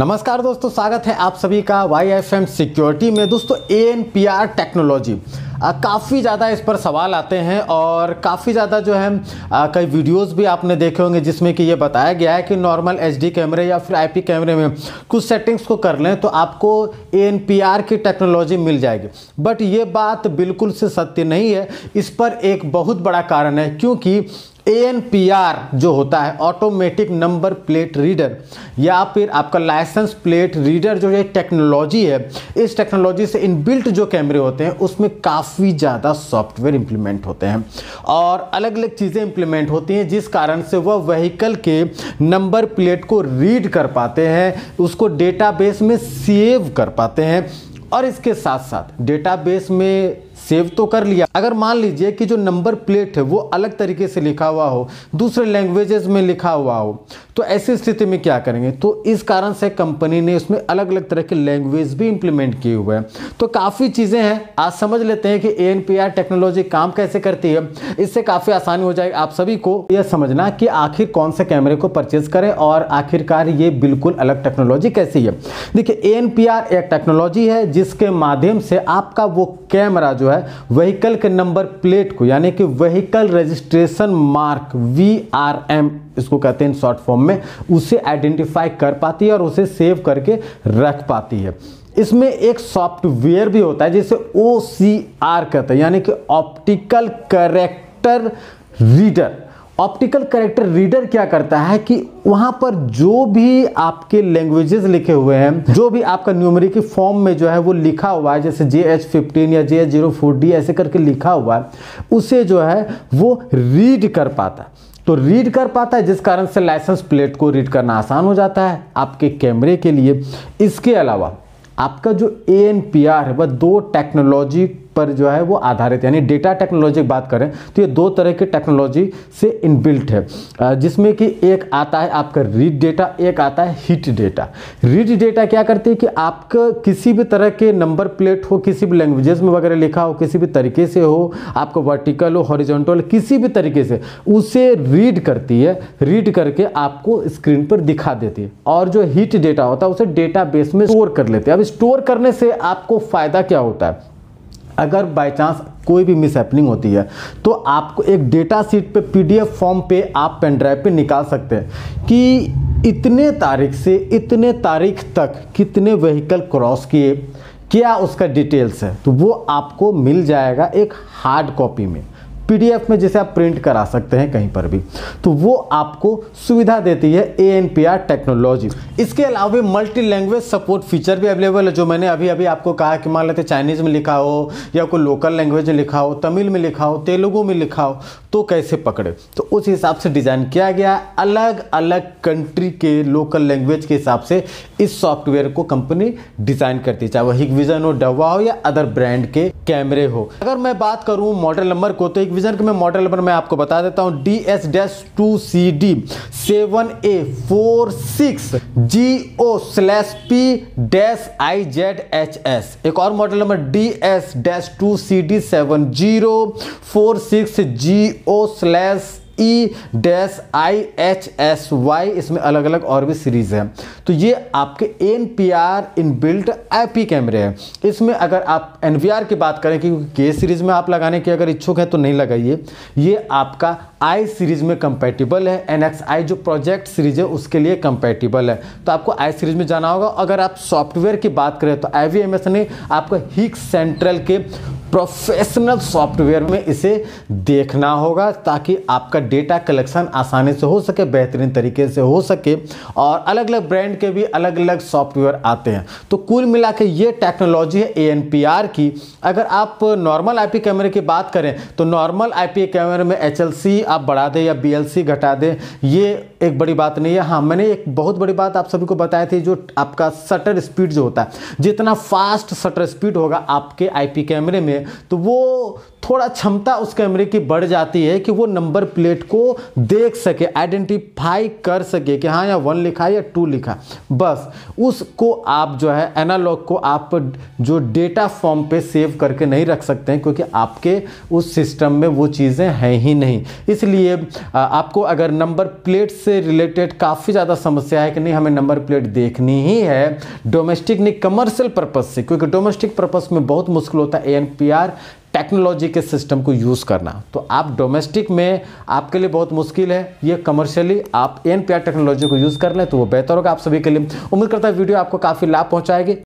नमस्कार दोस्तों, स्वागत है आप सभी का वाई एफ़ एम सिक्योरिटी में। दोस्तों A N P R technology काफ़ी ज़्यादा इस पर सवाल आते हैं और काफ़ी ज़्यादा जो है कई वीडियोस भी आपने देखे होंगे जिसमें कि ये बताया गया है कि नॉर्मल HD कैमरे या फिर आईपी कैमरे में कुछ सेटिंग्स को कर लें तो आपको ANPR की टेक्नोलॉजी मिल जाएगी। बट ये बात बिल्कुल से सत्य नहीं है। इस पर एक बहुत बड़ा कारण है, क्योंकि ए जो होता है ऑटोमेटिक नंबर प्लेट रीडर या फिर आपका लाइसेंस प्लेट रीडर जो ये टेक्नोलॉजी है, इस टेक्नोलॉजी से इनबिल्ट जो कैमरे होते हैं, उसमें काफ़ी ज़्यादा सॉफ्टवेयर इंप्लीमेंट होते हैं। और अलग अलग चीज़ें इंप्लीमेंट होती हैं, जिस कारण से वह व्हीकल के नंबर प्लेट को रीड कर पाते हैं, उसको डेटाबेस में सेव कर पाते हैं। और इसके साथ साथ डेटाबेस में सेव तो कर लिया। अगर मान लीजिए कि जो नंबर प्लेट है, वो अलग तरीके से लिखा हुआ हो, दूसरे लैंग्वेजेस में लिखा हुआ हो तो ऐसी स्थिति में क्या करेंगे? तो इस कारण से कंपनी ने उसमें अलग अलग तरह के लैंग्वेज भी इंप्लीमेंट किए हुए हैं। तो काफ़ी चीज़ें हैं। आज समझ लेते हैं कि ए टेक्नोलॉजी काम कैसे करती है। इससे काफ़ी आसानी हो जाएगी। आप सभी को यह समझना कि आखिर कौन से कैमरे को परचेज करें और आखिरकार ये बिल्कुल अलग टेक्नोलॉजी कैसी है। देखिए ए एक टेक्नोलॉजी है, जिसके माध्यम से आपका वो कैमरा जो है व्हीकल के नंबर प्लेट को, यानी कि vehicle registration mark V R M इसको कहते हैं शॉर्ट फॉर्म में, उसे आइडेंटिफाई कर पाती है और उसे सेव करके रख पाती है। इसमें एक सॉफ्टवेयर भी होता है जिसे ओ सी आर कहते हैं, यानी कि optical character reader optical character reader क्या करता है कि वहाँ पर जो भी आपके लैंग्वेजेस लिखे हुए हैं, जो भी आपका न्यूमरिक फॉर्म में जो है वो लिखा हुआ है, जैसे जे एच फिफ्टीन या J H zero four D ऐसे करके लिखा हुआ है, उसे जो है वो रीड कर पाता है। तो रीड कर पाता है, जिस कारण से लाइसेंस प्लेट को रीड करना आसान हो जाता है आपके कैमरे के लिए। इसके अलावा आपका जो ए एन पी आर है, वह दो टेक्नोलॉजी पर जो है वो आधारित, यानी डेटा टेक्नोलॉजी की बात करें तो ये दो तरह के टेक्नोलॉजी से इनबिल्ट है। जिसमें कि एक आता है आपका रीड डेटा एक आता है हिट डेटा रीड डेटा क्या करती है कि आपका किसी भी तरह के नंबर प्लेट हो, किसी भी लैंग्वेजेस में वगैरह लिखा हो, किसी भी तरीके से हो, आपको वर्टिकल हो हॉरिजॉन्टल किसी भी तरीके से, उसे रीड करती है। रीड करके आपको स्क्रीन पर दिखा देती है। और जो हिट डेटा होता है, उसे डेटा में स्टोर कर लेते हैं। अब स्टोर करने से आपको फ़ायदा क्या होता है? अगर बाई चांस कोई भी मिस होती है तो आपको एक डेटा सीट पे पीडीएफ फॉर्म पे आप पेन ड्राइव पे निकाल सकते हैं कि इतने तारीख से इतने तारीख तक कितने व्हीकल क्रॉस किए, क्या उसका डिटेल्स है तो वो आपको मिल जाएगा एक हार्ड कॉपी में। पीडीएफ में जिसे आप प्रिंट करा सकते हैं कहीं पर भी तो वो आपको सुविधा देती है एएनपीआर टेक्नोलॉजी इसके अलावा भी मल्टी लैंग्वेज सपोर्ट फीचर भी अवेलेबल है, जो मैंने अभी अभी आपको कहा कि मान लेते चाइनीज़ में लिखा हो, या कोई लोकल लैंग्वेज में लिखा हो, तमिल में लिखा हो, तेलुगु में लिखा हो तो कैसे पकड़े? तो उस हिसाब से डिज़ाइन किया गया। अलग अलग कंट्री के लोकल लैंग्वेज के हिसाब से इस सॉफ्टवेयर को कंपनी डिज़ाइन करती है, चाहे वो हिग विजन हो डवा हो, या अदर ब्रांड के कैमरे हो। अगर मैं बात करूँ मॉडल नंबर को तो एक विजन के मैं मॉडल नंबर मैं आपको बता देता हूँ। D S dash two C D seven A four six G O slash P dash I Z H S एक और model number D S dash two C D seven zero four six G O slash E dash I H S Y इसमें अलग अलग और भी series है। तो ये आपके N P R inbuilt I कैमरे हैं। इसमें अगर आप एन वी आर की बात करें, क्योंकि के सीरीज़ में आप लगाने की अगर इच्छुक है तो नहीं लगाइए। ये आपका आई सीरीज़ में कंपेटिबल है। एन एक्स आई जो प्रोजेक्ट सीरीज़ है, उसके लिए कंपेटिबल है। तो आपको आई सीरीज़ में जाना होगा। अगर आप सॉफ्टवेयर की बात करें तो आई वी एम एस ने आपको हिक्स सेंट्रल के प्रोफेशनल सॉफ्टवेयर में इसे देखना होगा ताकि आपका डेटा कलेक्शन आसानी से हो सके, बेहतरीन तरीके से हो सके और अलग अलग ब्रांड के भी अलग अलग सॉफ्टवेयर आते हैं। तो कुल मिला के ये टेक्नोलॉजी है ए की। अगर आप नॉर्मल आईपी कैमरे की बात करें तो नॉर्मल आईपी कैमरे में एचएलसी आप बढ़ा दें या बीएलसी घटा दें, ये एक बड़ी बात नहीं है। हाँ मैंने एक बहुत बड़ी बात आप सभी को बताई थी, जो आपका शटर स्पीड जो होता है, जितना फास्ट शटर स्पीड होगा आपके आईपी कैमरे में में तो वो थोड़ा क्षमता उस कैमरे की बढ़ जाती है कि वो नंबर प्लेट को देख सके आइडेंटिफाई कर सके कि हाँ यहाँ वन लिखा है या टू लिखा। बस, उसको आप जो है एनालॉग को आप जो डेटा फॉर्म पे सेव करके नहीं रख सकते हैं, क्योंकि आपके उस सिस्टम में वो चीज़ें हैं ही नहीं। इसलिए आपको अगर नंबर प्लेट से रिलेटेड काफ़ी ज़्यादा समस्या है कि नहीं, हमें नंबर प्लेट देखनी ही है डोमेस्टिक नहीं कमर्शियल पर्पज़ से, क्योंकि डोमेस्टिक पर्पज़ में बहुत मुश्किल होता है ए टेक्नोलॉजी के सिस्टम को यूज़ करना। तो आप डोमेस्टिक में आपके लिए बहुत मुश्किल है। ये कमर्शियली आप एन टेक्नोलॉजी को यूज़ कर लें तो वो बेहतर होगा आप सभी के लिए। उम्मीद करता है वीडियो आपको काफ़ी लाभ पहुंचाएगी।